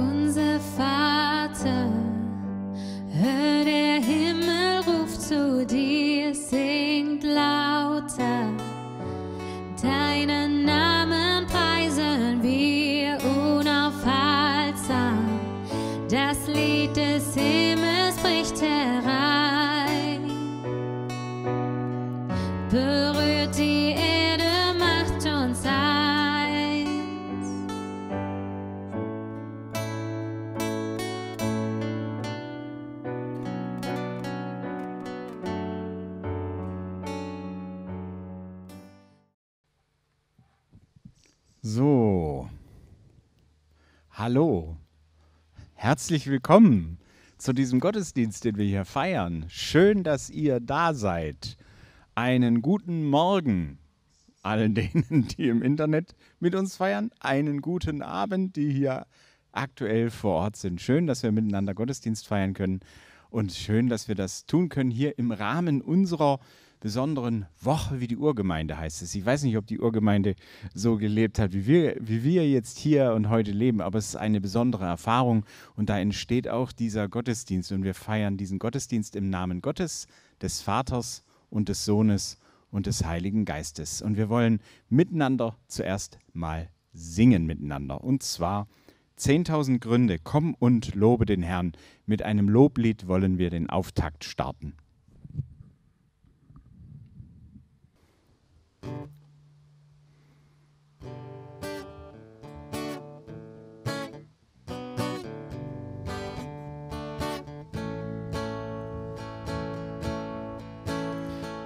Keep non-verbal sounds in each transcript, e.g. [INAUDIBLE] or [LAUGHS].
unser Vater, Herzlich willkommen zu diesem Gottesdienst, den wir hier feiern. Schön, dass ihr da seid. Einen guten Morgen allen [LAUGHS] denen, die im Internet mit uns feiern. Einen guten Abend, die hier aktuell vor Ort sind. Schön, dass wir miteinander Gottesdienst feiern können und schön, dass wir das tun können hier im Rahmen unserer besonderen Woche, wie die Urgemeinde heißt es. Ich weiß nicht, ob die Urgemeinde so gelebt hat, wie wir, wie wir jetzt hier und heute leben, aber es ist eine besondere Erfahrung und da entsteht auch dieser Gottesdienst und wir feiern diesen Gottesdienst im Namen Gottes, des Vaters und des Sohnes und des Heiligen Geistes. Und wir wollen miteinander zuerst mal singen miteinander und zwar 10.000 Gründe, komm und lobe den Herrn. Mit einem Loblied wollen wir den Auftakt starten.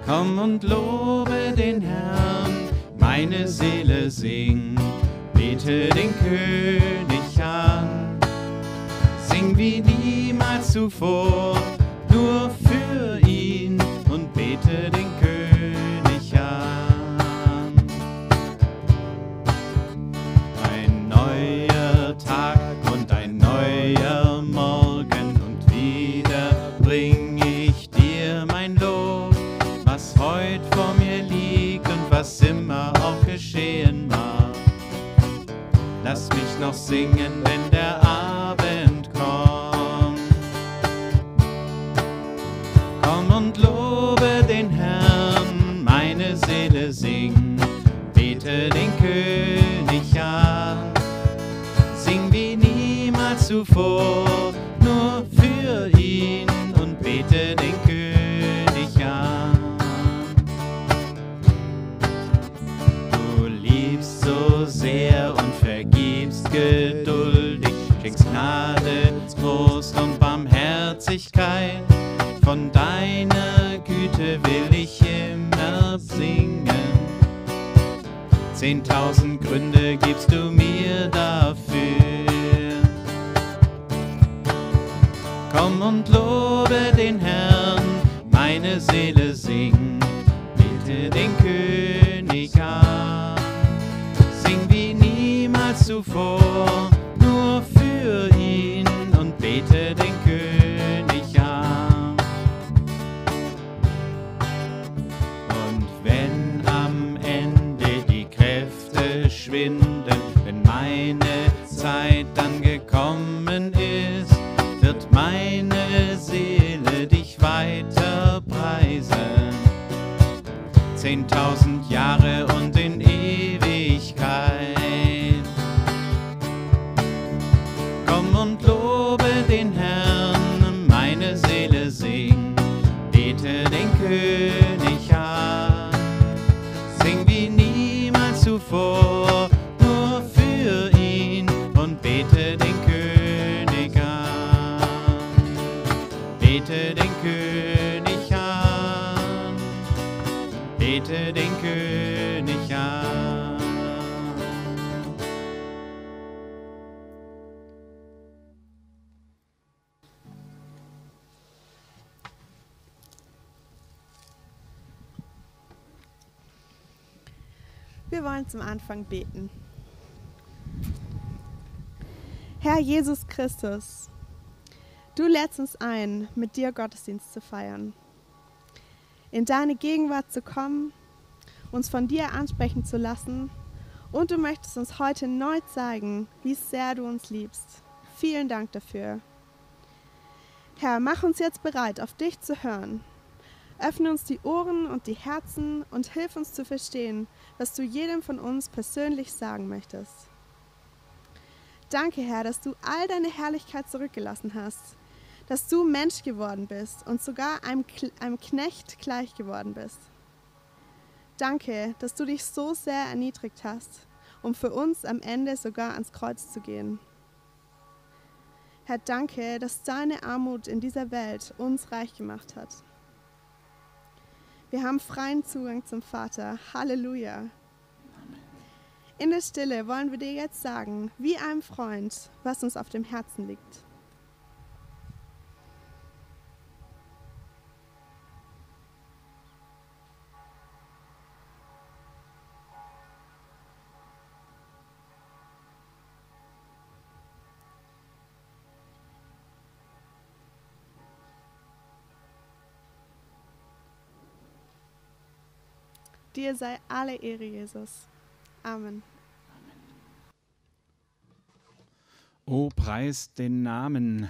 Komm und lobe den Herrn, meine Seele sing, bete den König an. Sing wie niemals zuvor, nur für ihn und bete den König Noch singen, wenn der Abend kommt. Komm und lobe den Herrn, meine Seele sing, bete den König an. Sing wie niemals zuvor, Zum Anfang beten. Herr Jesus Christus, du lädst uns ein, mit dir Gottesdienst zu feiern, in deine Gegenwart zu kommen, uns von dir ansprechen zu lassen und du möchtest uns heute neu zeigen, wie sehr du uns liebst. Vielen Dank dafür. Herr, mach uns jetzt bereit, auf dich zu hören. Öffne uns die Ohren und die Herzen und hilf uns zu verstehen, was du jedem von uns persönlich sagen möchtest. Danke, Herr, dass du all deine Herrlichkeit zurückgelassen hast, dass du Mensch geworden bist und sogar einem, einem Knecht gleich geworden bist. Danke, dass du dich so sehr erniedrigt hast, um für uns am Ende sogar ans Kreuz zu gehen. Herr, danke, dass deine Armut in dieser Welt uns reich gemacht hat. Wir haben freien Zugang zum Vater. Halleluja. In der Stille wollen wir dir jetzt sagen, wie einem Freund, was uns auf dem Herzen liegt. Dir sei alle Ehre, Jesus. Amen. O preis den Namen.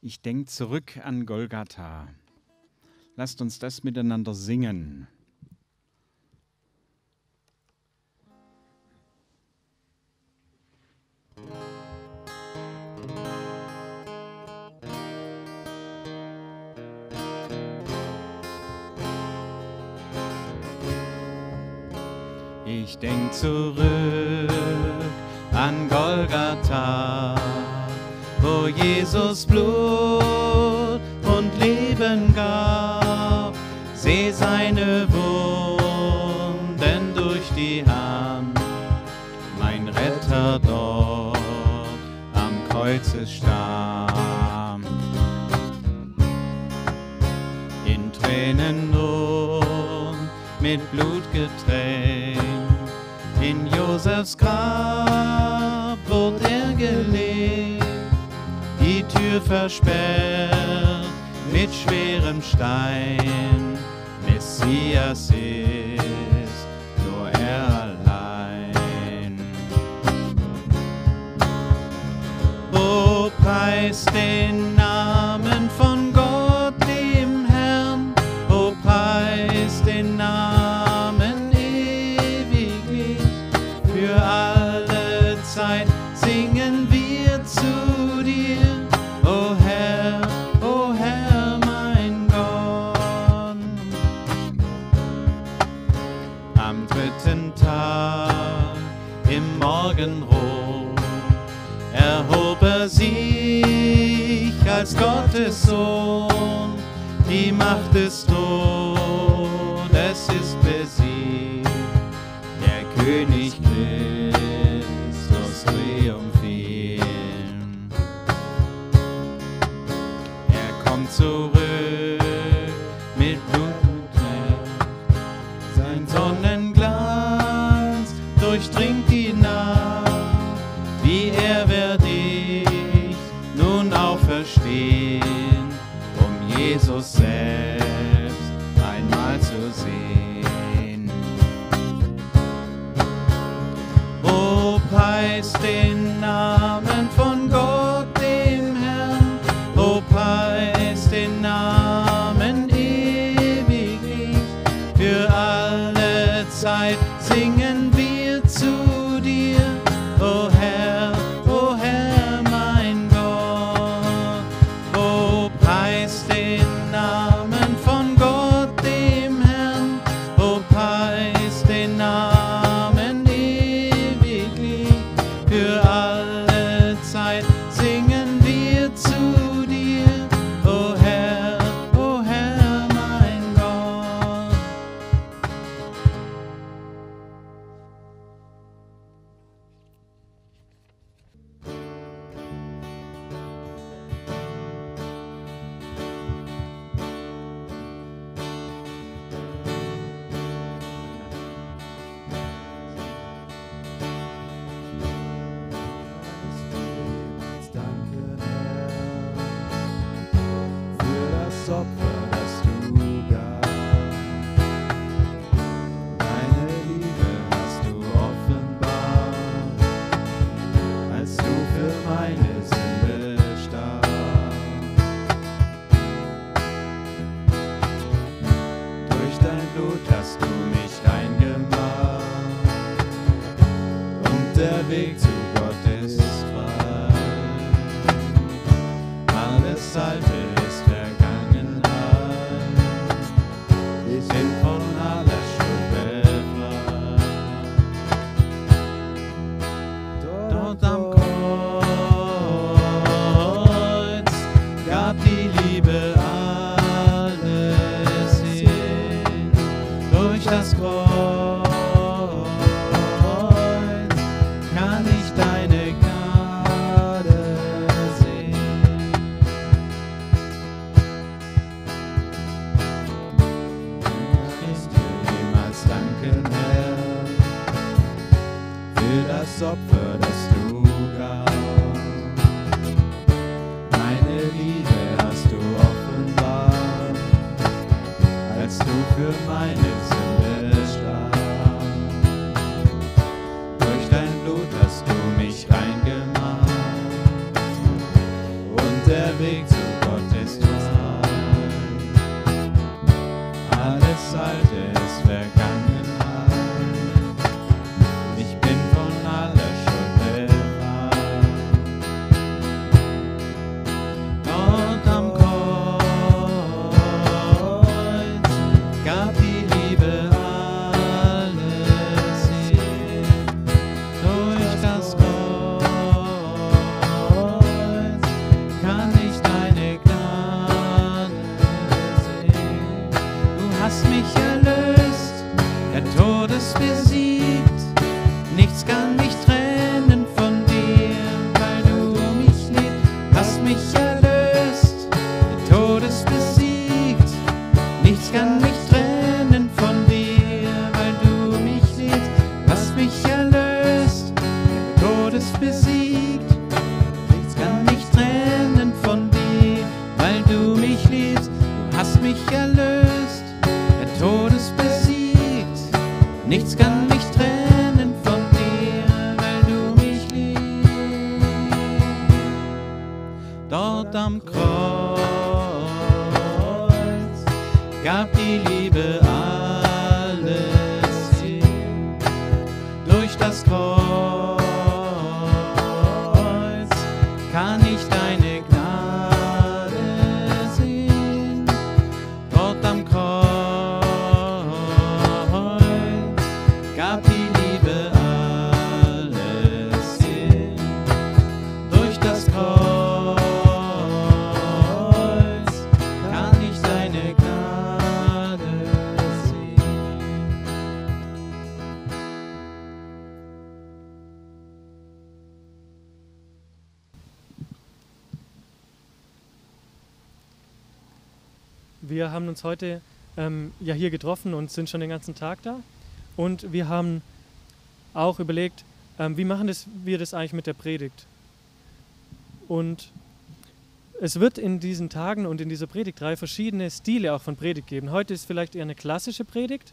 Ich denk zurück an Golgatha. Lasst uns das miteinander singen. Denk zurück an Golgatha, wo Jesus Blut und Leben gab. Seh seine Wunden durch die Hand, mein Retter dort am Kreuze starb. In Tränen und mit Blut getränkt, Josefs Grab wurde er gelegt, die Tür versperrt mit schwerem Stein. Messias ist nur er allein. O preis den Sohn. Die Macht des Todes das Opfer, das du gabst. Meine Liebe hast du offenbart, als du für meine Tod ist besiegt. Nichts kann mich trennen von dir, weil du mich liebst. Du hast mich erlöst, der Tod ist besiegt. Nichts kann haben uns heute ähm, ja hier getroffen und sind schon den ganzen Tag da. Und wir haben auch überlegt, ähm, wie machen das, wir das eigentlich mit der Predigt? Und es wird in diesen Tagen und in dieser Predigtreihe verschiedene Stile auch von Predigt geben. Heute ist vielleicht eher eine klassische Predigt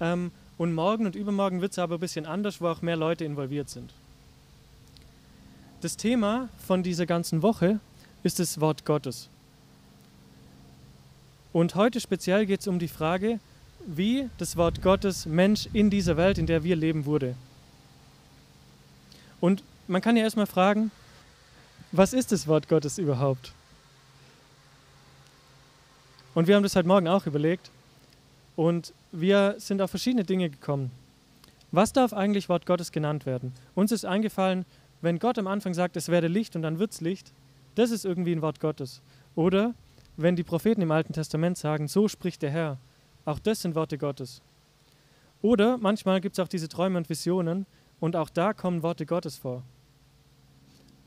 ähm, und morgen und übermorgen wird es aber ein bisschen anders, wo auch mehr Leute involviert sind. Das Thema von dieser ganzen Woche ist das Wort Gottes. Und heute speziell geht es um die Frage, wie das Wort Gottes Mensch in dieser Welt, in der wir leben, wurde. Und man kann ja erstmal fragen, was ist das Wort Gottes überhaupt? Und wir haben das heute Morgen auch überlegt und wir sind auf verschiedene Dinge gekommen. Was darf eigentlich Wort Gottes genannt werden? Uns ist eingefallen, wenn Gott am Anfang sagt, es werde Licht und dann wird's Licht, das ist irgendwie ein Wort Gottes. Oder wenn die Propheten im Alten Testament sagen, so spricht der Herr, auch das sind Worte Gottes. Oder manchmal gibt es auch diese Träume und Visionen und auch da kommen Worte Gottes vor.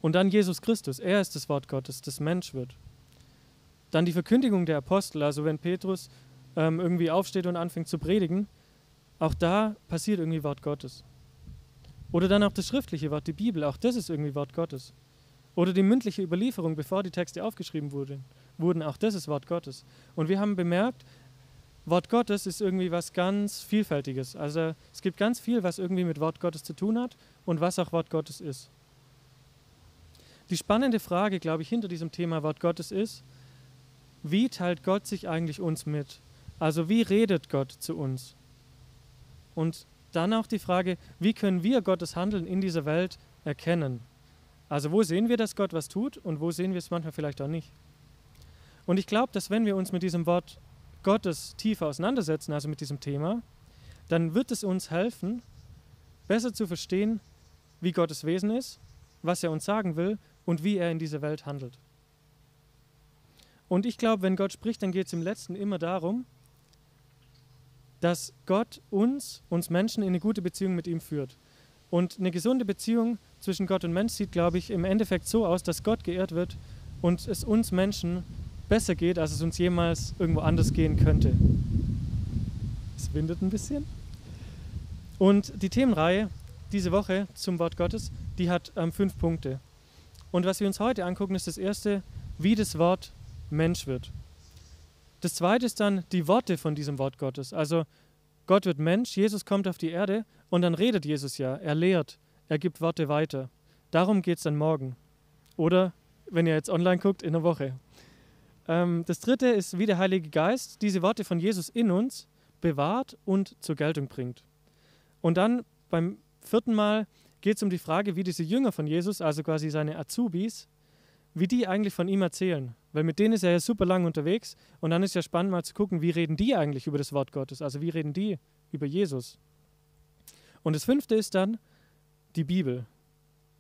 Und dann Jesus Christus, er ist das Wort Gottes, das Mensch wird. Dann die Verkündigung der Apostel, also wenn Petrus ähm, irgendwie aufsteht und anfängt zu predigen, auch da passiert irgendwie Wort Gottes. Oder dann auch das schriftliche Wort, die Bibel, auch das ist irgendwie Wort Gottes. Oder die mündliche Überlieferung, bevor die Texte aufgeschrieben wurden, wurden, auch das ist Wort Gottes. Und wir haben bemerkt, Wort Gottes ist irgendwie was ganz Vielfältiges. Also es gibt ganz viel, was irgendwie mit Wort Gottes zu tun hat und was auch Wort Gottes ist. Die spannende Frage, glaube ich, hinter diesem Thema Wort Gottes ist, wie teilt Gott sich eigentlich uns mit? Also wie redet Gott zu uns? Und dann auch die Frage, wie können wir Gottes Handeln in dieser Welt erkennen? Also wo sehen wir, dass Gott was tut und wo sehen wir es manchmal vielleicht auch nicht? Und ich glaube, dass wenn wir uns mit diesem Wort Gottes tiefer auseinandersetzen, also mit diesem Thema, dann wird es uns helfen, besser zu verstehen, wie Gottes Wesen ist, was er uns sagen will und wie er in dieser Welt handelt. Und ich glaube, wenn Gott spricht, dann geht es im letzten immer darum, dass Gott uns, uns Menschen, in eine gute Beziehung mit ihm führt. Und eine gesunde Beziehung zwischen Gott und Mensch sieht, glaube ich, im Endeffekt so aus, dass Gott geehrt wird und es uns Menschen besser geht, als es uns jemals irgendwo anders gehen könnte. Es windet ein bisschen. Und die Themenreihe diese Woche zum Wort Gottes, die hat ähm, fünf Punkte. Und was wir uns heute angucken, ist das erste, wie das Wort Mensch wird. Das zweite ist dann die Worte von diesem Wort Gottes. Also Gott wird Mensch, Jesus kommt auf die Erde und dann redet Jesus ja, er lehrt, er gibt Worte weiter. Darum geht es dann morgen. Oder, wenn ihr jetzt online guckt, in der Woche. Ähm, das dritte ist, wie der Heilige Geist diese Worte von Jesus in uns bewahrt und zur Geltung bringt. Und dann beim vierten Mal geht es um die Frage, wie diese Jünger von Jesus, also quasi seine Azubis, wie die eigentlich von ihm erzählen. Weil mit denen ist er ja super lang unterwegs und dann ist ja spannend mal zu gucken, wie reden die eigentlich über das Wort Gottes, also wie reden die über Jesus. Und das fünfte ist dann die Bibel.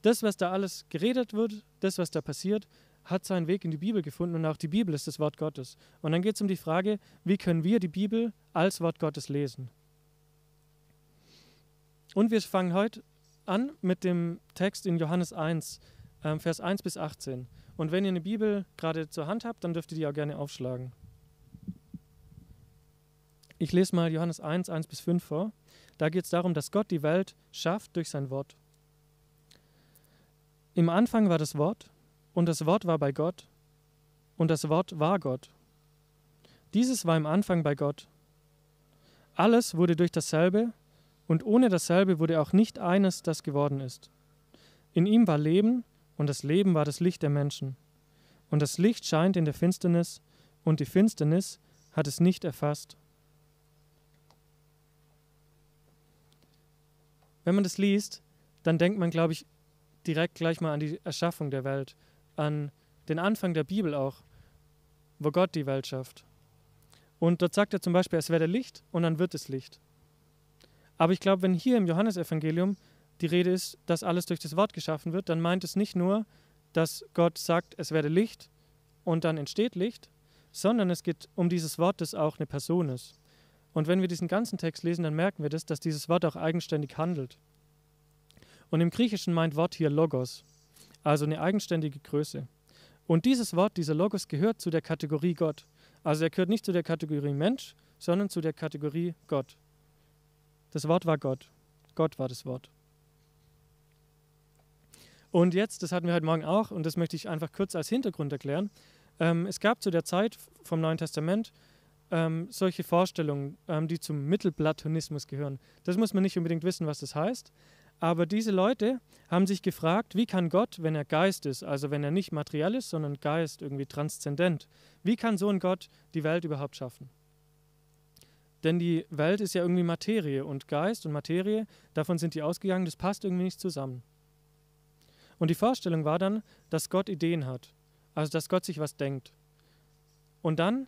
Das, was da alles geredet wird, das, was da passiert, hat seinen Weg in die Bibel gefunden und auch die Bibel ist das Wort Gottes. Und dann geht es um die Frage, wie können wir die Bibel als Wort Gottes lesen. Und wir fangen heute an mit dem Text in Johannes 1, ähm, Vers 1 bis 18. Und wenn ihr eine Bibel gerade zur Hand habt, dann dürft ihr die auch gerne aufschlagen. Ich lese mal Johannes 1, 1 bis 5 vor. Da geht es darum, dass Gott die Welt schafft durch sein Wort. Im Anfang war das Wort und das Wort war bei Gott und das Wort war Gott. Dieses war im Anfang bei Gott. Alles wurde durch dasselbe und ohne dasselbe wurde auch nicht eines, das geworden ist. In ihm war Leben, und das Leben war das Licht der Menschen. Und das Licht scheint in der Finsternis, und die Finsternis hat es nicht erfasst. Wenn man das liest, dann denkt man, glaube ich, direkt gleich mal an die Erschaffung der Welt, an den Anfang der Bibel auch, wo Gott die Welt schafft. Und dort sagt er zum Beispiel, es werde Licht und dann wird es Licht. Aber ich glaube, wenn hier im Johannesevangelium die Rede ist, dass alles durch das Wort geschaffen wird, dann meint es nicht nur, dass Gott sagt, es werde Licht und dann entsteht Licht, sondern es geht um dieses Wort, das auch eine Person ist. Und wenn wir diesen ganzen Text lesen, dann merken wir das, dass dieses Wort auch eigenständig handelt. Und im Griechischen meint Wort hier Logos, also eine eigenständige Größe. Und dieses Wort, dieser Logos, gehört zu der Kategorie Gott. Also er gehört nicht zu der Kategorie Mensch, sondern zu der Kategorie Gott. Das Wort war Gott. Gott war das Wort. Und jetzt, das hatten wir heute Morgen auch, und das möchte ich einfach kurz als Hintergrund erklären. Ähm, es gab zu der Zeit vom Neuen Testament ähm, solche Vorstellungen, ähm, die zum Mittelplatonismus gehören. Das muss man nicht unbedingt wissen, was das heißt. Aber diese Leute haben sich gefragt, wie kann Gott, wenn er Geist ist, also wenn er nicht materiell ist, sondern Geist, irgendwie transzendent, wie kann so ein Gott die Welt überhaupt schaffen? Denn die Welt ist ja irgendwie Materie und Geist und Materie, davon sind die ausgegangen, das passt irgendwie nicht zusammen. Und die Vorstellung war dann, dass Gott Ideen hat, also dass Gott sich was denkt. Und dann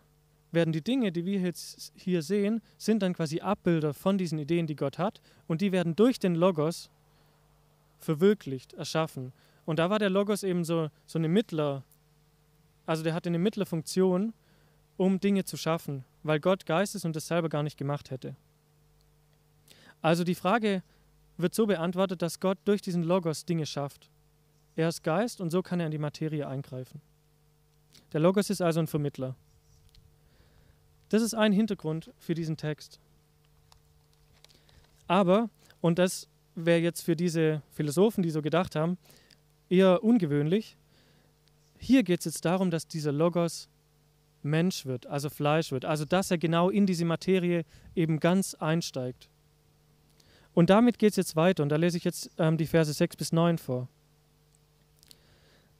werden die Dinge, die wir jetzt hier sehen, sind dann quasi Abbilder von diesen Ideen, die Gott hat, und die werden durch den Logos verwirklicht, erschaffen. Und da war der Logos eben so, so eine Mittler, also der hatte eine Mittlerfunktion, um Dinge zu schaffen, weil Gott Geist ist und das selber gar nicht gemacht hätte. Also die Frage wird so beantwortet, dass Gott durch diesen Logos Dinge schafft. Er ist Geist und so kann er in die Materie eingreifen. Der Logos ist also ein Vermittler. Das ist ein Hintergrund für diesen Text. Aber, und das wäre jetzt für diese Philosophen, die so gedacht haben, eher ungewöhnlich, hier geht es jetzt darum, dass dieser Logos Mensch wird, also Fleisch wird, also dass er genau in diese Materie eben ganz einsteigt. Und damit geht es jetzt weiter, und da lese ich jetzt ähm, die Verse 6 bis 9 vor.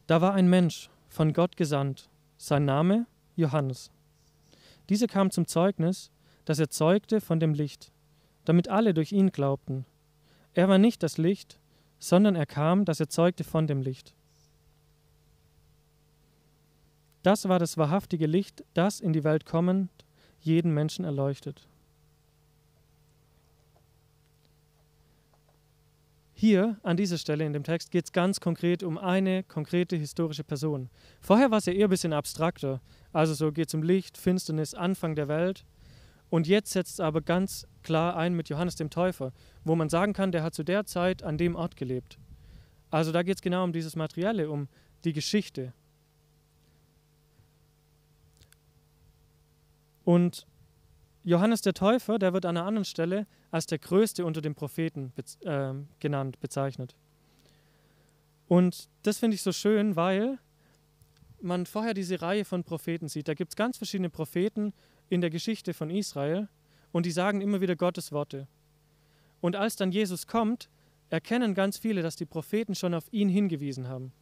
Da war ein Mensch, von Gott gesandt, sein Name Johannes. Dieser kam zum Zeugnis, dass er zeugte von dem Licht, damit alle durch ihn glaubten. Er war nicht das Licht, sondern er kam, dass er zeugte von dem Licht. Das war das wahrhaftige Licht, das in die Welt kommend jeden Menschen erleuchtet. Hier an dieser Stelle in dem Text geht es ganz konkret um eine konkrete historische Person. Vorher war es ja eher ein bisschen abstrakter. Also so geht es um Licht, Finsternis, Anfang der Welt. Und jetzt setzt es aber ganz klar ein mit Johannes dem Täufer, wo man sagen kann, der hat zu der Zeit an dem Ort gelebt. Also da geht es genau um dieses Materielle, um die Geschichte. Und Johannes der Täufer, der wird an einer anderen Stelle als der Größte unter den Propheten bez äh, genannt, bezeichnet. Und das finde ich so schön, weil man vorher diese Reihe von Propheten sieht. Da gibt es ganz verschiedene Propheten in der Geschichte von Israel und die sagen immer wieder Gottes Worte. Und als dann Jesus kommt, erkennen ganz viele, dass die Propheten schon auf ihn hingewiesen haben.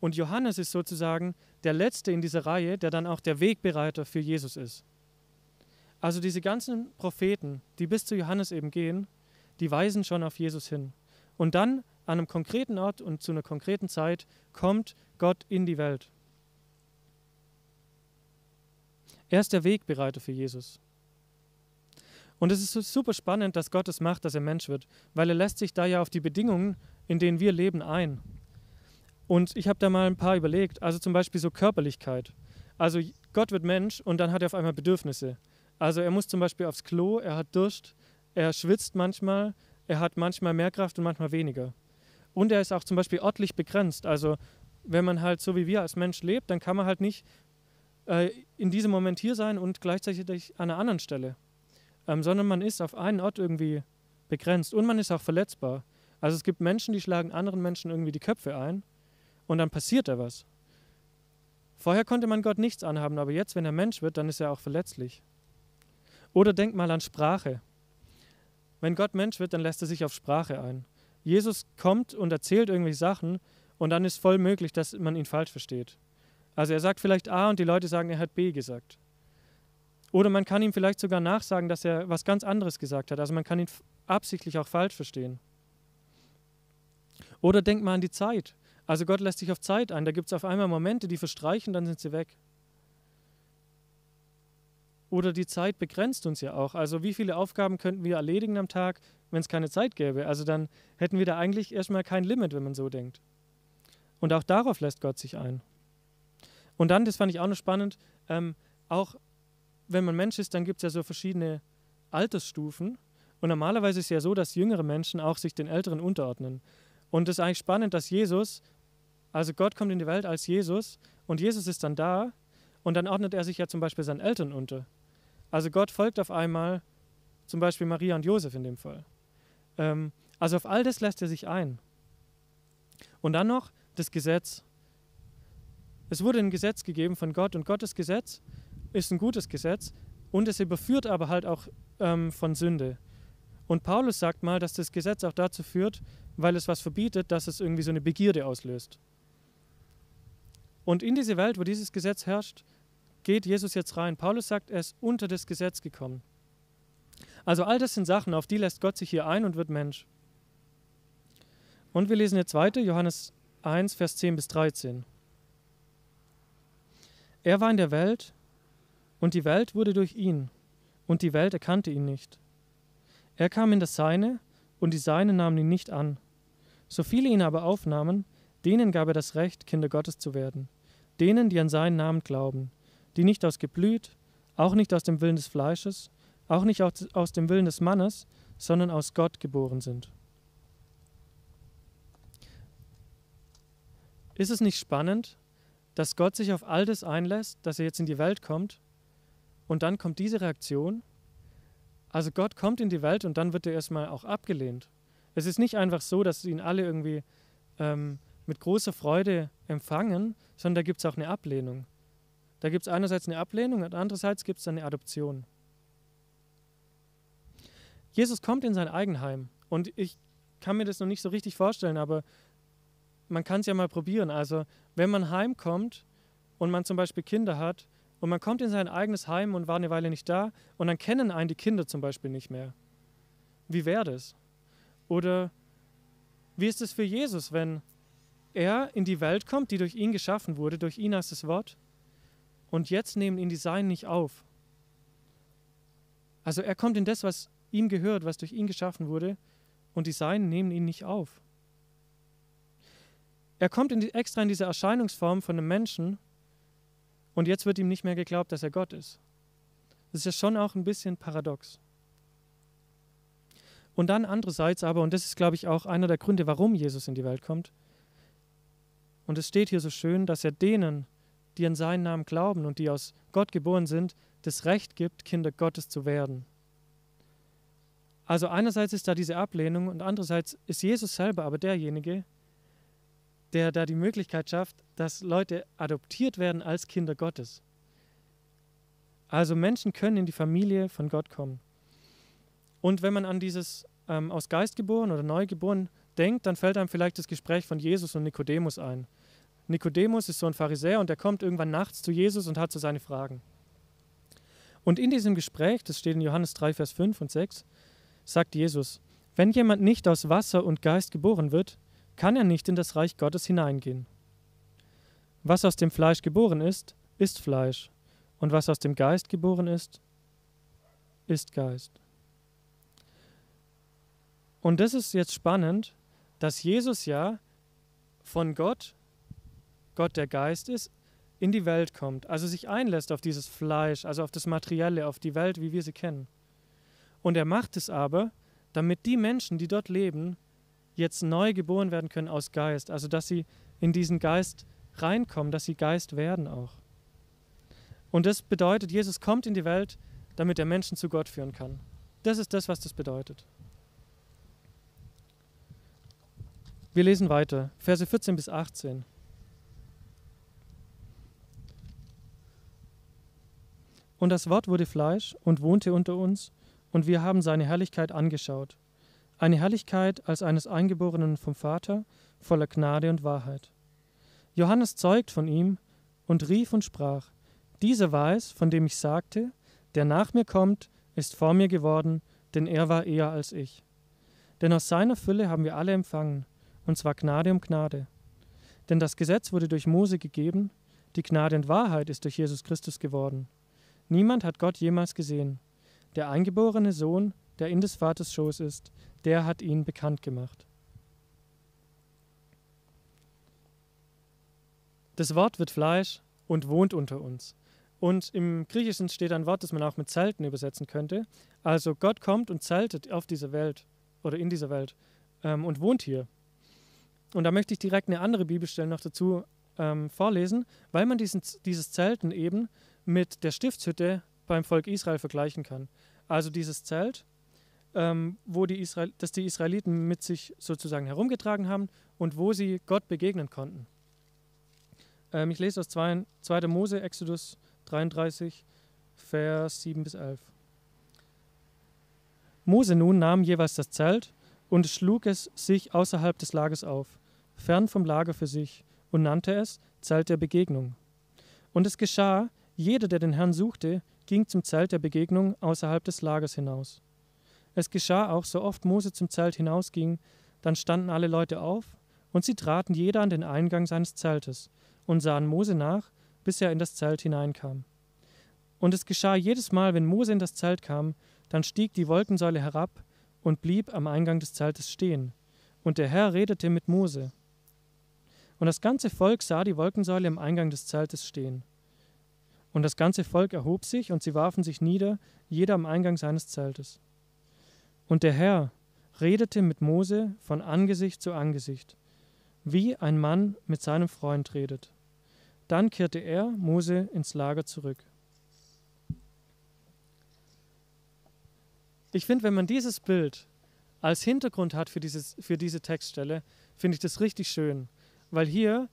Und Johannes ist sozusagen der Letzte in dieser Reihe, der dann auch der Wegbereiter für Jesus ist. Also diese ganzen Propheten, die bis zu Johannes eben gehen, die weisen schon auf Jesus hin. Und dann an einem konkreten Ort und zu einer konkreten Zeit kommt Gott in die Welt. Er ist der Wegbereiter für Jesus. Und es ist super spannend, dass Gott es macht, dass er Mensch wird, weil er lässt sich da ja auf die Bedingungen, in denen wir leben, ein. Und ich habe da mal ein paar überlegt, also zum Beispiel so Körperlichkeit. Also Gott wird Mensch und dann hat er auf einmal Bedürfnisse. Also er muss zum Beispiel aufs Klo, er hat Durst, er schwitzt manchmal, er hat manchmal mehr Kraft und manchmal weniger. Und er ist auch zum Beispiel örtlich begrenzt. Also wenn man halt so wie wir als Mensch lebt, dann kann man halt nicht äh, in diesem Moment hier sein und gleichzeitig an einer anderen Stelle. Ähm, sondern man ist auf einen Ort irgendwie begrenzt und man ist auch verletzbar. Also es gibt Menschen, die schlagen anderen Menschen irgendwie die Köpfe ein und dann passiert da was. Vorher konnte man Gott nichts anhaben, aber jetzt, wenn er Mensch wird, dann ist er auch verletzlich. Oder denk mal an Sprache. Wenn Gott Mensch wird, dann lässt er sich auf Sprache ein. Jesus kommt und erzählt irgendwelche Sachen und dann ist voll möglich, dass man ihn falsch versteht. Also er sagt vielleicht A und die Leute sagen, er hat B gesagt. Oder man kann ihm vielleicht sogar nachsagen, dass er was ganz anderes gesagt hat. Also man kann ihn absichtlich auch falsch verstehen. Oder denk mal an die Zeit. Also Gott lässt sich auf Zeit ein. Da gibt es auf einmal Momente, die verstreichen, dann sind sie weg. Oder die Zeit begrenzt uns ja auch. Also wie viele Aufgaben könnten wir erledigen am Tag, wenn es keine Zeit gäbe? Also dann hätten wir da eigentlich erstmal kein Limit, wenn man so denkt. Und auch darauf lässt Gott sich ein. Und dann, das fand ich auch noch spannend, ähm, auch wenn man Mensch ist, dann gibt es ja so verschiedene Altersstufen. Und normalerweise ist es ja so, dass jüngere Menschen auch sich den Älteren unterordnen. Und das ist eigentlich spannend, dass Jesus, also Gott kommt in die Welt als Jesus und Jesus ist dann da und dann ordnet er sich ja zum Beispiel seinen Eltern unter. Also Gott folgt auf einmal zum Beispiel Maria und Josef in dem Fall. Ähm, also auf all das lässt er sich ein. Und dann noch das Gesetz. Es wurde ein Gesetz gegeben von Gott und Gottes Gesetz ist ein gutes Gesetz und es überführt aber halt auch ähm, von Sünde. Und Paulus sagt mal, dass das Gesetz auch dazu führt, weil es was verbietet, dass es irgendwie so eine Begierde auslöst. Und in diese Welt, wo dieses Gesetz herrscht, geht Jesus jetzt rein. Paulus sagt, er ist unter das Gesetz gekommen. Also all das sind Sachen, auf die lässt Gott sich hier ein und wird Mensch. Und wir lesen jetzt weiter, Johannes 1, Vers 10 bis 13. Er war in der Welt und die Welt wurde durch ihn und die Welt erkannte ihn nicht. Er kam in das Seine und die Seine nahmen ihn nicht an. So viele ihn aber aufnahmen, denen gab er das Recht, Kinder Gottes zu werden, denen, die an seinen Namen glauben, die nicht aus Geblüt, auch nicht aus dem Willen des Fleisches, auch nicht aus dem Willen des Mannes, sondern aus Gott geboren sind. Ist es nicht spannend, dass Gott sich auf all das einlässt, dass er jetzt in die Welt kommt und dann kommt diese Reaktion? Also Gott kommt in die Welt und dann wird er erstmal auch abgelehnt. Es ist nicht einfach so, dass ihn alle irgendwie ähm, mit großer Freude empfangen, sondern da gibt es auch eine Ablehnung. Da gibt es einerseits eine Ablehnung und andererseits gibt es eine Adoption. Jesus kommt in sein Eigenheim und ich kann mir das noch nicht so richtig vorstellen, aber man kann es ja mal probieren. Also wenn man heimkommt und man zum Beispiel Kinder hat und man kommt in sein eigenes Heim und war eine Weile nicht da und dann kennen einen die Kinder zum Beispiel nicht mehr. Wie wäre das? Oder wie ist es für Jesus, wenn er in die Welt kommt, die durch ihn geschaffen wurde, durch ihn als das Wort, und jetzt nehmen ihn die Seinen nicht auf. Also er kommt in das, was ihm gehört, was durch ihn geschaffen wurde, und die Seinen nehmen ihn nicht auf. Er kommt in die, extra in diese Erscheinungsform von einem Menschen und jetzt wird ihm nicht mehr geglaubt, dass er Gott ist. Das ist ja schon auch ein bisschen paradox. Und dann andererseits aber, und das ist, glaube ich, auch einer der Gründe, warum Jesus in die Welt kommt, und es steht hier so schön, dass er denen, die an seinen Namen glauben und die aus Gott geboren sind, das Recht gibt, Kinder Gottes zu werden. Also einerseits ist da diese Ablehnung und andererseits ist Jesus selber aber derjenige, der da die Möglichkeit schafft, dass Leute adoptiert werden als Kinder Gottes. Also Menschen können in die Familie von Gott kommen. Und wenn man an dieses ähm, aus Geist geboren oder neu geboren denkt, dann fällt einem vielleicht das Gespräch von Jesus und Nikodemus ein. Nikodemus ist so ein Pharisäer und der kommt irgendwann nachts zu Jesus und hat so seine Fragen. Und in diesem Gespräch, das steht in Johannes 3, Vers 5 und 6, sagt Jesus, wenn jemand nicht aus Wasser und Geist geboren wird, kann er nicht in das Reich Gottes hineingehen. Was aus dem Fleisch geboren ist, ist Fleisch, und was aus dem Geist geboren ist, ist Geist. Und das ist jetzt spannend, dass Jesus ja von Gott, Gott der Geist ist, in die Welt kommt, also sich einlässt auf dieses Fleisch, also auf das Materielle, auf die Welt, wie wir sie kennen. Und er macht es aber, damit die Menschen, die dort leben, jetzt neu geboren werden können aus Geist, also dass sie in diesen Geist reinkommen, dass sie Geist werden auch. Und das bedeutet, Jesus kommt in die Welt, damit er Menschen zu Gott führen kann. Das ist das, was das bedeutet. Wir lesen weiter, Verse 14 bis 18. Und das Wort wurde Fleisch und wohnte unter uns, und wir haben seine Herrlichkeit angeschaut. Eine Herrlichkeit als eines Eingeborenen vom Vater, voller Gnade und Wahrheit. Johannes zeugt von ihm und rief und sprach, dieser war es, von dem ich sagte, der nach mir kommt, ist vor mir geworden, denn er war eher als ich. Denn aus seiner Fülle haben wir alle empfangen, und zwar Gnade um Gnade. Denn das Gesetz wurde durch Mose gegeben, die Gnade und Wahrheit ist durch Jesus Christus geworden. Niemand hat Gott jemals gesehen. Der eingeborene Sohn, der in des Vaters Schoß ist, der hat ihn bekannt gemacht. Das Wort wird Fleisch und wohnt unter uns. Und im Griechischen steht ein Wort, das man auch mit Zelten übersetzen könnte. Also Gott kommt und zeltet auf dieser Welt oder in dieser Welt ähm, und wohnt hier. Und da möchte ich direkt eine andere Bibelstelle noch dazu ähm, vorlesen, weil man diesen, dieses Zelten eben mit der Stiftshütte beim Volk Israel vergleichen kann. Also dieses Zelt, ähm, wo die Israel, das die Israeliten mit sich sozusagen herumgetragen haben und wo sie Gott begegnen konnten. Ähm, ich lese aus 2. 2. Mose, Exodus 33, Vers 7 bis 11. Mose nun nahm jeweils das Zelt und schlug es sich außerhalb des Lagers auf fern vom Lager für sich, und nannte es Zelt der Begegnung. Und es geschah, jeder, der den Herrn suchte, ging zum Zelt der Begegnung außerhalb des Lagers hinaus. Es geschah auch, so oft Mose zum Zelt hinausging, dann standen alle Leute auf, und sie traten jeder an den Eingang seines Zeltes und sahen Mose nach, bis er in das Zelt hineinkam. Und es geschah jedes Mal, wenn Mose in das Zelt kam, dann stieg die Wolkensäule herab und blieb am Eingang des Zeltes stehen. Und der Herr redete mit Mose. Und das ganze Volk sah die Wolkensäule am Eingang des Zeltes stehen. Und das ganze Volk erhob sich, und sie warfen sich nieder, jeder am Eingang seines Zeltes. Und der Herr redete mit Mose von Angesicht zu Angesicht, wie ein Mann mit seinem Freund redet. Dann kehrte er, Mose, ins Lager zurück. Ich finde, wenn man dieses Bild als Hintergrund hat für, dieses, für diese Textstelle, finde ich das richtig schön weil hier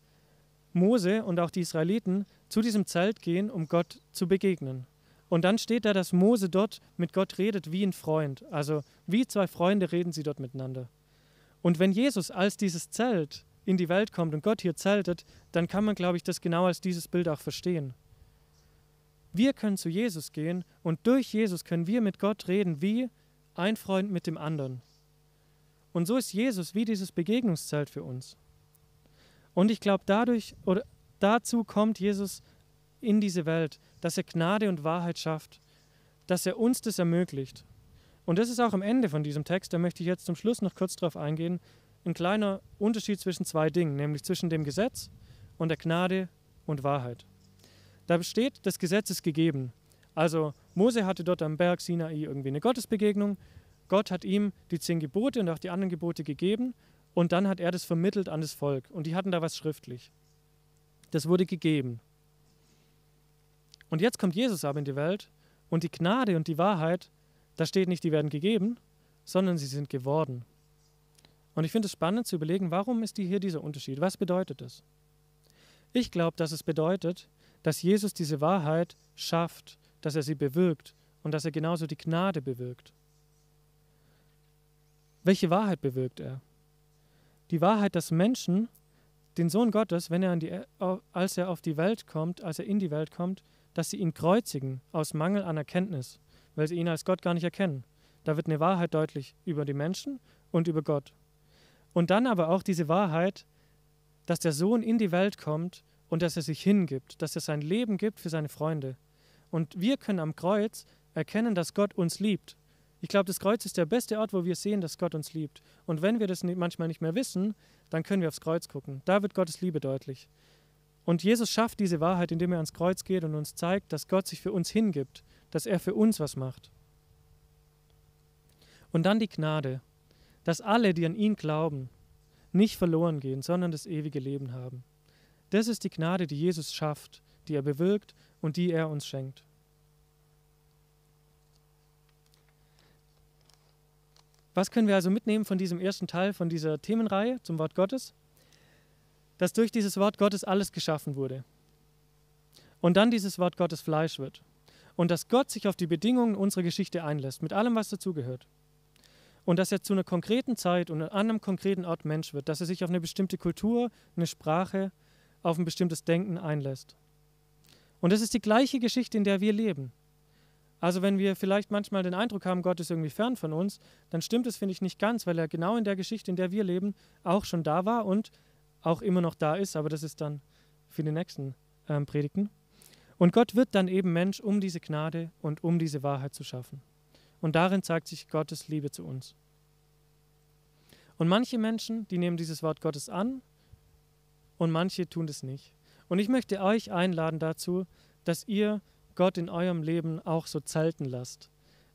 Mose und auch die Israeliten zu diesem Zelt gehen, um Gott zu begegnen. Und dann steht da, dass Mose dort mit Gott redet wie ein Freund. Also wie zwei Freunde reden sie dort miteinander. Und wenn Jesus als dieses Zelt in die Welt kommt und Gott hier zeltet, dann kann man, glaube ich, das genau als dieses Bild auch verstehen. Wir können zu Jesus gehen und durch Jesus können wir mit Gott reden wie ein Freund mit dem anderen. Und so ist Jesus wie dieses Begegnungszelt für uns. Und ich glaube, dadurch oder dazu kommt Jesus in diese Welt, dass er Gnade und Wahrheit schafft, dass er uns das ermöglicht. Und das ist auch am Ende von diesem Text, da möchte ich jetzt zum Schluss noch kurz darauf eingehen, ein kleiner Unterschied zwischen zwei Dingen, nämlich zwischen dem Gesetz und der Gnade und Wahrheit. Da besteht, das Gesetz ist gegeben. Also Mose hatte dort am Berg Sinai irgendwie eine Gottesbegegnung. Gott hat ihm die zehn Gebote und auch die anderen Gebote gegeben und dann hat er das vermittelt an das Volk und die hatten da was schriftlich. Das wurde gegeben. Und jetzt kommt Jesus aber in die Welt und die Gnade und die Wahrheit, da steht nicht, die werden gegeben, sondern sie sind geworden. Und ich finde es spannend zu überlegen, warum ist hier dieser Unterschied? Was bedeutet das? Ich glaube, dass es bedeutet, dass Jesus diese Wahrheit schafft, dass er sie bewirkt und dass er genauso die Gnade bewirkt. Welche Wahrheit bewirkt er? Die Wahrheit, dass Menschen den Sohn Gottes, wenn er die, als er auf die Welt kommt, als er in die Welt kommt, dass sie ihn kreuzigen aus Mangel an Erkenntnis, weil sie ihn als Gott gar nicht erkennen. Da wird eine Wahrheit deutlich über die Menschen und über Gott. Und dann aber auch diese Wahrheit, dass der Sohn in die Welt kommt und dass er sich hingibt, dass er sein Leben gibt für seine Freunde. Und wir können am Kreuz erkennen, dass Gott uns liebt. Ich glaube, das Kreuz ist der beste Ort, wo wir sehen, dass Gott uns liebt. Und wenn wir das manchmal nicht mehr wissen, dann können wir aufs Kreuz gucken. Da wird Gottes Liebe deutlich. Und Jesus schafft diese Wahrheit, indem er ans Kreuz geht und uns zeigt, dass Gott sich für uns hingibt, dass er für uns was macht. Und dann die Gnade dass alle, die an ihn glauben, nicht verloren gehen, sondern das ewige Leben haben. Das ist die Gnade, die Jesus schafft, die er bewirkt und die er uns schenkt. Was können wir also mitnehmen von diesem ersten Teil von dieser Themenreihe zum Wort Gottes? Dass durch dieses Wort Gottes alles geschaffen wurde. Und dann dieses Wort Gottes Fleisch wird. Und dass Gott sich auf die Bedingungen unserer Geschichte einlässt, mit allem, was dazugehört und dass er zu einer konkreten Zeit und an einem konkreten Ort Mensch wird, dass er sich auf eine bestimmte Kultur, eine Sprache, auf ein bestimmtes Denken einlässt. Und das ist die gleiche Geschichte, in der wir leben. Also wenn wir vielleicht manchmal den Eindruck haben, Gott ist irgendwie fern von uns, dann stimmt es, finde ich, nicht ganz, weil er genau in der Geschichte, in der wir leben, auch schon da war und auch immer noch da ist, aber das ist dann für die nächsten ähm, Predigten. Und Gott wird dann eben Mensch, um diese Gnade und um diese Wahrheit zu schaffen. Und darin zeigt sich Gottes Liebe zu uns. Und manche Menschen, die nehmen dieses Wort Gottes an und manche tun das nicht. Und ich möchte euch einladen dazu, dass ihr Gott in eurem Leben auch so zelten lasst.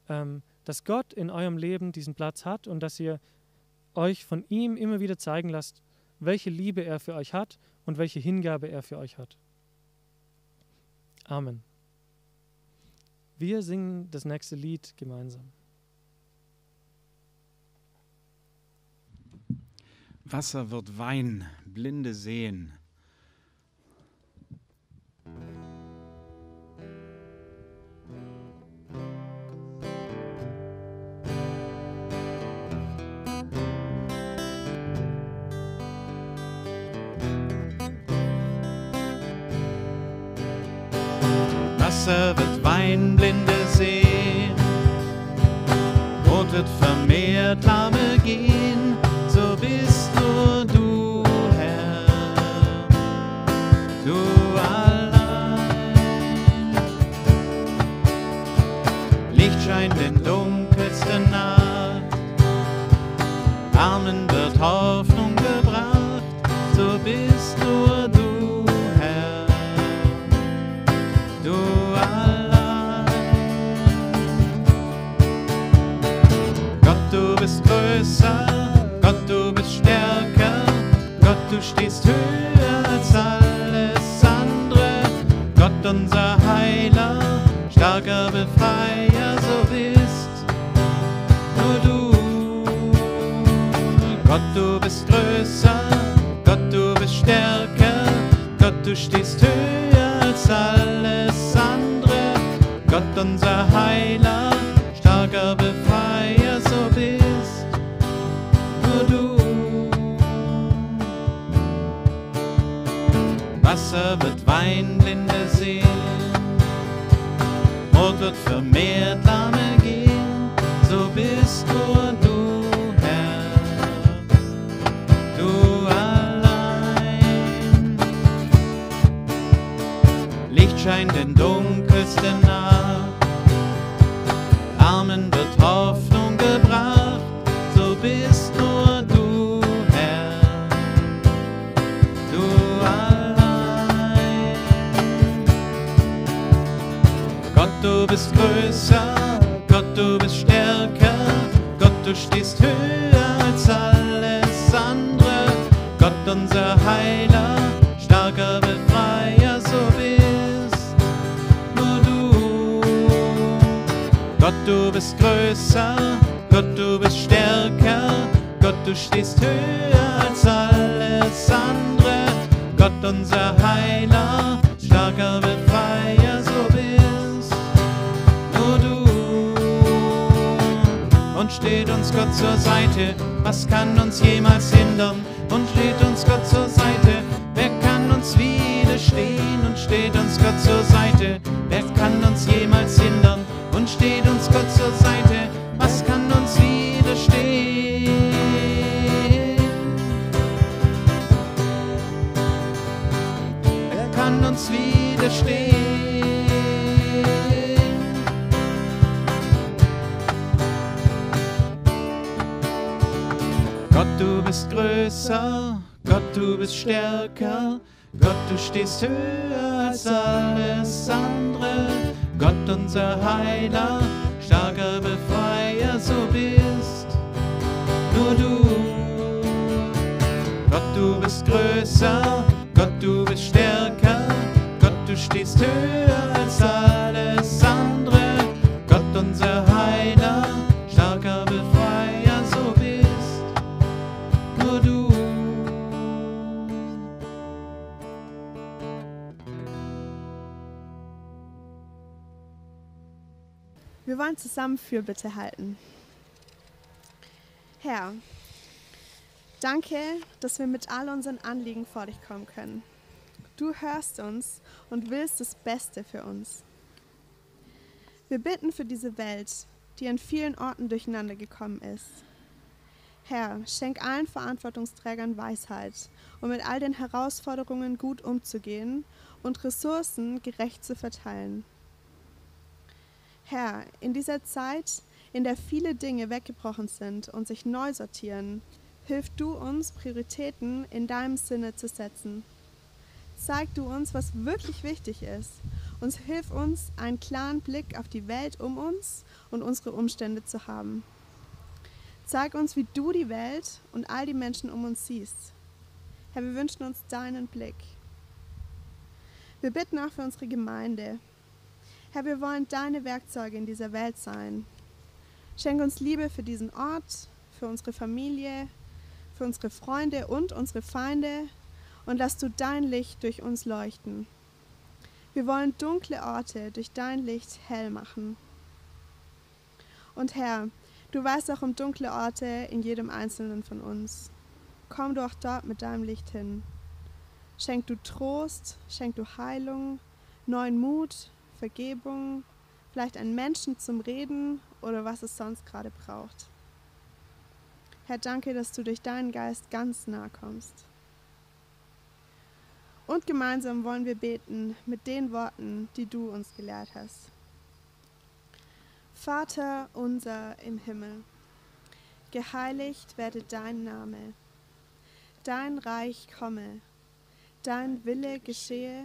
Ähm, dass Gott in eurem Leben diesen Platz hat und dass ihr euch von ihm immer wieder zeigen lasst, welche Liebe er für euch hat und welche Hingabe er für euch hat. Amen. Wir singen das nächste Lied gemeinsam. Wasser wird Wein, Blinde sehen. Wasser wird Wein, Blinde sehen. Brot wird vermehrt, Lahme gehen, du bist größer, Gott, du bist stärker, Gott, du stehst höher als alles andere. Gott, unser Heiler, starker Befreier, so bist nur du. Gott, du bist größer, Gott, du bist stärker, Gott, du stehst höher du bist größer, Gott, du bist stärker, Gott, du stehst höher als alles andere. Gott, unser Heiler, starker Befreier, so bist nur du. Und steht uns Gott zur Seite, was kann uns jemals hindern? Und steht uns Gott zur Seite, wer kann uns widerstehen? Und steht uns Gott zur Seite, wer kann uns jemals hindern? Und steht uns Gott zur Seite, was kann uns widerstehen? Wer kann uns widerstehen? Gott, du bist größer, Gott, du bist stärker, Gott, du stehst höher als alles andere. Gott, unser Heiler, starker Befreier, so bist nur du. Gott, du bist größer, Gott, du bist stärker, Gott, du stehst höher als alles andere. Gott, unser wollen zusammen Fürbitte halten. Herr, danke, dass wir mit all unseren Anliegen vor dich kommen können. Du hörst uns und willst das Beste für uns. Wir bitten für diese Welt, die an vielen Orten durcheinander gekommen ist. Herr, schenk allen Verantwortungsträgern Weisheit, um mit all den Herausforderungen gut umzugehen und Ressourcen gerecht zu verteilen. Herr, in dieser Zeit, in der viele Dinge weggebrochen sind und sich neu sortieren, hilf du uns, Prioritäten in deinem Sinne zu setzen. Zeig du uns, was wirklich wichtig ist und hilf uns, einen klaren Blick auf die Welt um uns und unsere Umstände zu haben. Zeig uns, wie du die Welt und all die Menschen um uns siehst. Herr, wir wünschen uns deinen Blick. Wir bitten auch für unsere Gemeinde. Herr, wir wollen deine Werkzeuge in dieser Welt sein. Schenk uns Liebe für diesen Ort, für unsere Familie, für unsere Freunde und unsere Feinde und lass du dein Licht durch uns leuchten. Wir wollen dunkle Orte durch dein Licht hell machen. Und Herr, du weißt auch um dunkle Orte in jedem einzelnen von uns. Komm du auch dort mit deinem Licht hin. Schenk du Trost, schenk du Heilung, neuen Mut, Vergebung, vielleicht einen Menschen zum Reden oder was es sonst gerade braucht. Herr, danke, dass du durch deinen Geist ganz nah kommst. Und gemeinsam wollen wir beten mit den Worten, die du uns gelehrt hast. Vater unser im Himmel, geheiligt werde dein Name, dein Reich komme, dein Wille geschehe,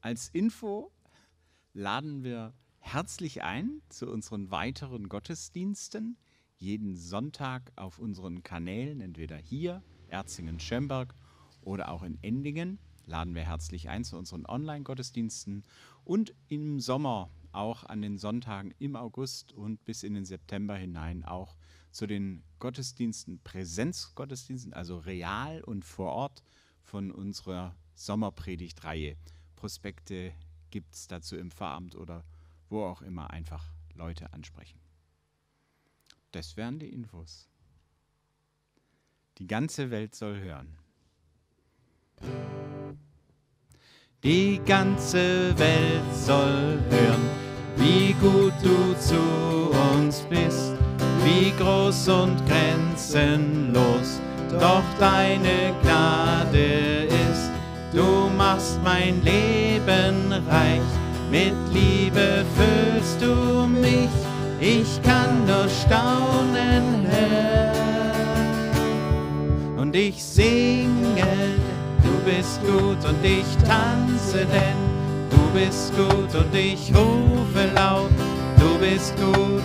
Als Info laden wir herzlich ein zu unseren weiteren Gottesdiensten. Jeden Sonntag auf unseren Kanälen, entweder hier, Erzingen-Schemberg oder auch in Endingen, laden wir herzlich ein zu unseren Online-Gottesdiensten und im Sommer auch an den Sonntagen im August und bis in den September hinein auch zu den Gottesdiensten, Präsenzgottesdiensten, also real und vor Ort von unserer Sommerpredigtreihe. Prospekte gibt es dazu im Pfarramt oder wo auch immer einfach Leute ansprechen. Das wären die Infos. Die ganze Welt soll hören. Die ganze Welt soll hören, wie gut du zu uns bist, wie groß und grenzenlos doch deine Gnade ist. Du machst mein Leben reich, mit Liebe füllst du mich, ich kann nur staunen hören. Und ich singe, du bist gut und ich tanze, denn du bist gut und ich rufe laut, du bist gut,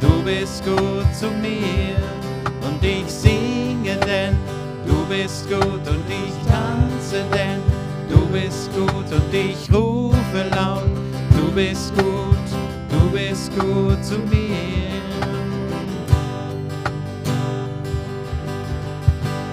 du bist gut zu mir. Und ich singe, denn du bist gut und ich tanze, denn du bist gut und ich rufe laut, du bist gut, du bist gut zu mir.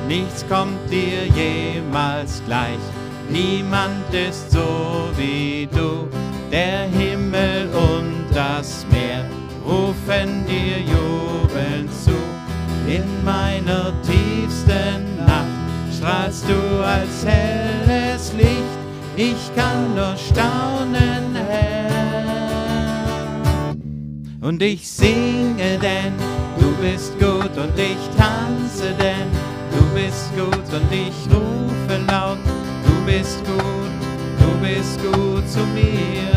Nichts kommt dir jemals gleich, niemand ist so wie du. Der Himmel und das Meer rufen dir jubelnd zu. In meiner tiefsten Nacht strahlst du als helles Licht, ich kann nur staunen, Herr. Und ich singe, denn du bist gut und ich tanze, denn. Du bist gut und ich rufe laut, du bist gut, du bist gut zu mir.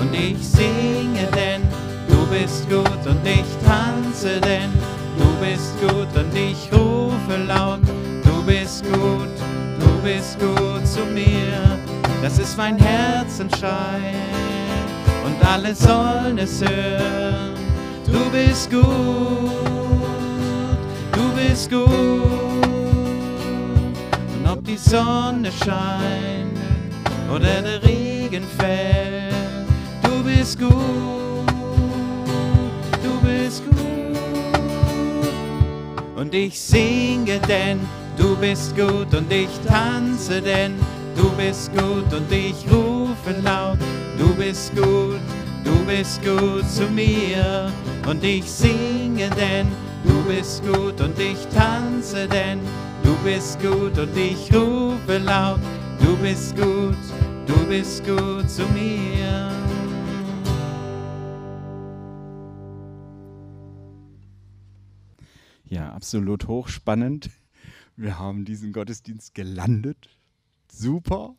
Und ich singe, denn du bist gut und ich tanze, denn. Du bist gut und ich rufe laut, bist gut, du bist gut zu mir. Das ist mein Herzensschrei und alle sollen es hören. Du bist gut, du bist gut. Und ob die Sonne scheint oder der Regen fällt, du bist gut, du bist gut. Und ich singe, denn du bist gut und ich tanze, denn du bist gut und ich rufe laut, du bist gut, du bist gut zu mir. Und ich singe, denn du bist gut und ich tanze, denn du bist gut und ich rufe laut, du bist gut, du bist gut zu mir. Ja, absolut hochspannend. Wir haben diesen Gottesdienst gelandet. Super.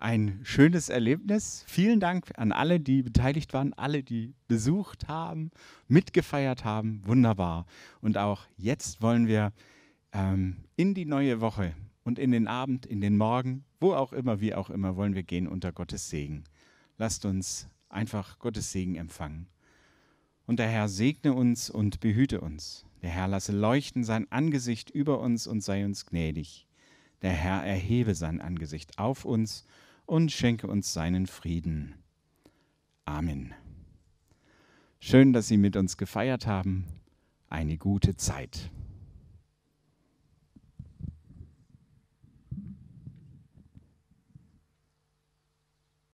Ein schönes Erlebnis. Vielen Dank an alle, die beteiligt waren, alle, die besucht haben, mitgefeiert haben. Wunderbar. Und auch jetzt wollen wir ähm, in die neue Woche und in den Abend, in den Morgen, wo auch immer, wie auch immer, wollen wir gehen unter Gottes Segen. Lasst uns einfach Gottes Segen empfangen. Und der Herr segne uns und behüte uns. Der Herr lasse leuchten sein Angesicht über uns und sei uns gnädig. Der Herr erhebe sein Angesicht auf uns und schenke uns seinen Frieden. Amen. Schön, dass Sie mit uns gefeiert haben. Eine gute Zeit.